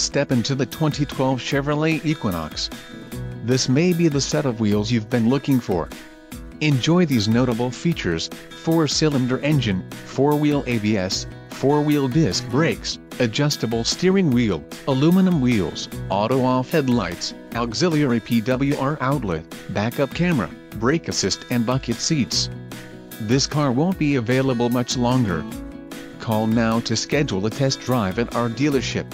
step into the 2012 Chevrolet Equinox. This may be the set of wheels you've been looking for. Enjoy these notable features, 4-cylinder engine, 4-wheel ABS, 4-wheel disc brakes, adjustable steering wheel, aluminum wheels, auto-off headlights, auxiliary PWR outlet, backup camera, brake assist and bucket seats. This car won't be available much longer. Call now to schedule a test drive at our dealership.